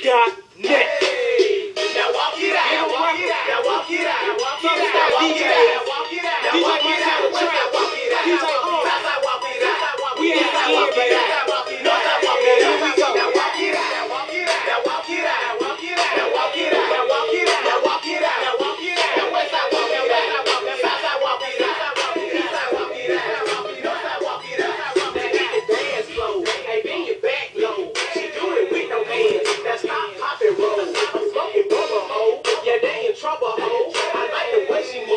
Dot I ain't trouble, hoe. I like the way she moves.